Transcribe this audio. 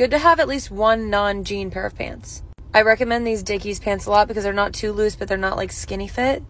good to have at least one non-jean pair of pants. I recommend these Dickies pants a lot because they're not too loose, but they're not like skinny fit.